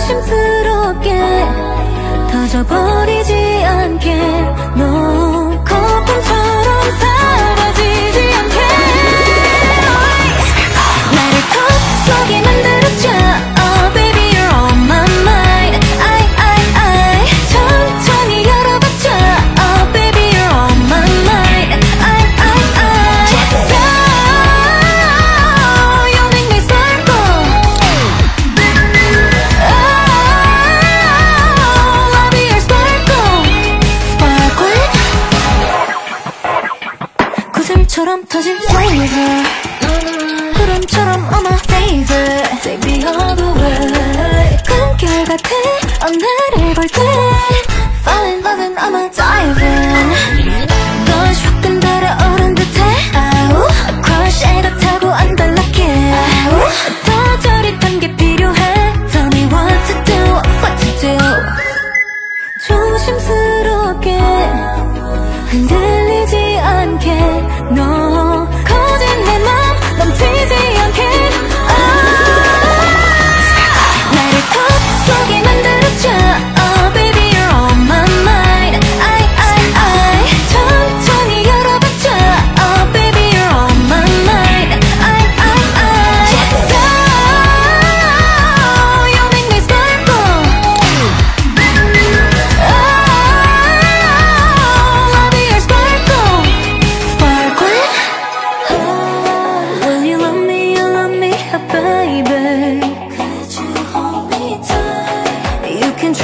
조심스럽게 터져버려 바람처럼 터진 flavor 구름처럼 on my favorite Take me all the way 꿈결 같아 오늘을 볼때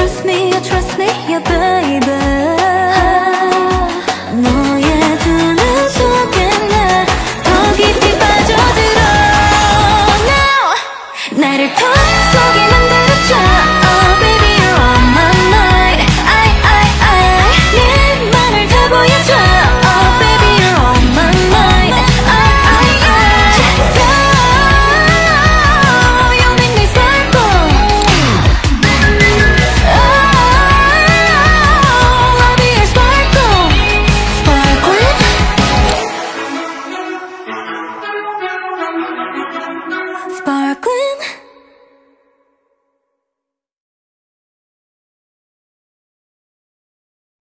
Trust me, trust me, yeah, baby 너의 두 눈 속에 나더 깊이 빠져들어 Now 나를 통 속에